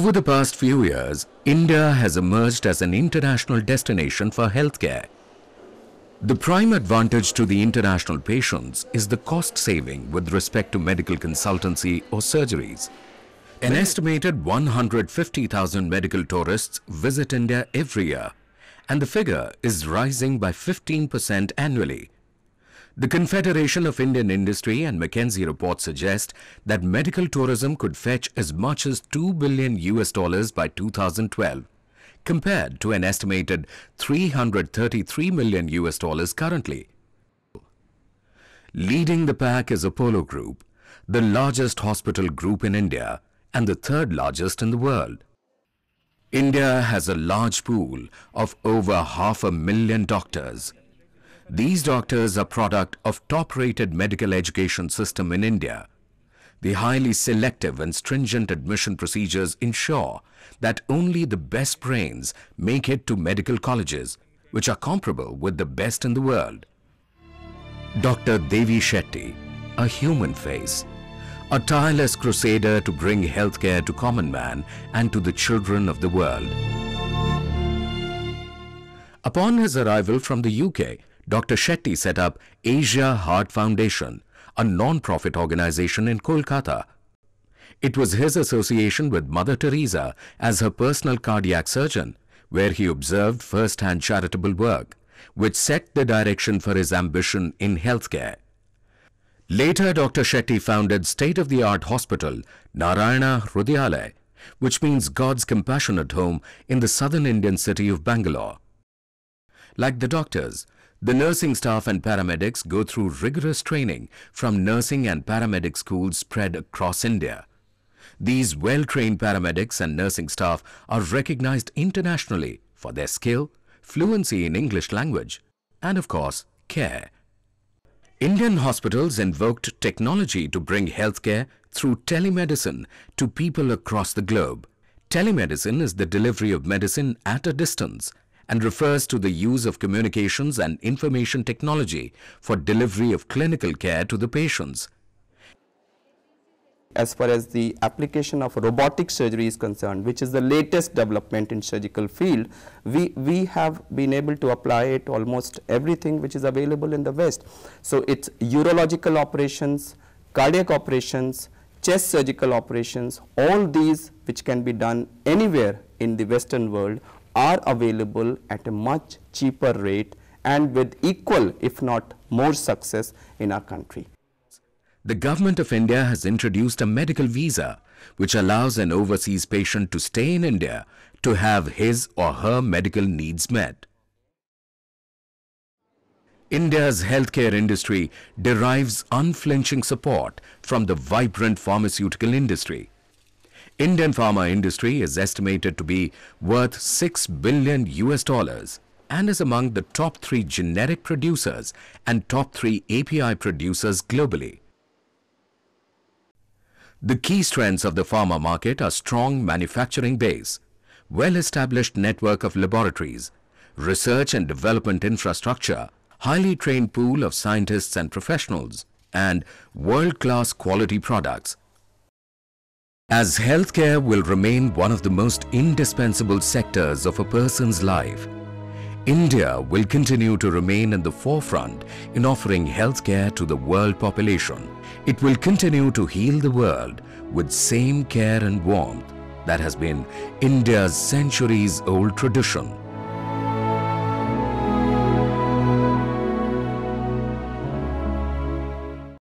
Over the past few years, India has emerged as an international destination for healthcare. The prime advantage to the international patients is the cost saving with respect to medical consultancy or surgeries. An estimated 150,000 medical tourists visit India every year and the figure is rising by 15% annually. The Confederation of Indian Industry and McKinsey report suggest that medical tourism could fetch as much as 2 billion US dollars by 2012 compared to an estimated 333 million US dollars currently. Leading the pack is Apollo Group, the largest hospital group in India and the third largest in the world. India has a large pool of over half a million doctors. These doctors are product of top-rated medical education system in India. The highly selective and stringent admission procedures ensure that only the best brains make it to medical colleges, which are comparable with the best in the world. Dr. Devi Shetty, a human face, a tireless crusader to bring healthcare to common man and to the children of the world. Upon his arrival from the UK, Dr. Shetty set up Asia Heart Foundation, a non-profit organization in Kolkata. It was his association with Mother Teresa as her personal cardiac surgeon, where he observed first-hand charitable work, which set the direction for his ambition in healthcare. Later, Dr. Shetty founded state-of-the-art hospital Narayana Hrudayalaya, which means God's compassionate home in the southern Indian city of Bangalore. Like the doctors, the nursing staff and paramedics go through rigorous training from nursing and paramedic schools spread across India. These well-trained paramedics and nursing staff are recognized internationally for their skill, fluency in English language, and of course, care. Indian hospitals invoked technology to bring healthcare through telemedicine to people across the globe. Telemedicine is the delivery of medicine at a distance and refers to the use of communications and information technology for delivery of clinical care to the patients. as far as the application of robotic surgery is concerned, which is the latest development in surgical field, we, we have been able to apply it almost everything which is available in the West. So, it's urological operations, cardiac operations, chest surgical operations, all these which can be done anywhere in the western world are available at a much cheaper rate and with equal if not more success in our country. The Government of India has introduced a medical visa which allows an overseas patient to stay in India to have his or her medical needs met. India's healthcare industry derives unflinching support from the vibrant pharmaceutical industry. Indian pharma industry is estimated to be worth 6 billion US dollars and is among the top 3 generic producers and top 3 API producers globally. The key strengths of the pharma market are strong manufacturing base, well-established network of laboratories, research and development infrastructure, highly trained pool of scientists and professionals, and world-class quality products. As healthcare will remain one of the most indispensable sectors of a person's life, India will continue to remain in the forefront in offering healthcare to the world population. It will continue to heal the world with same care and warmth that has been India's centuries-old tradition.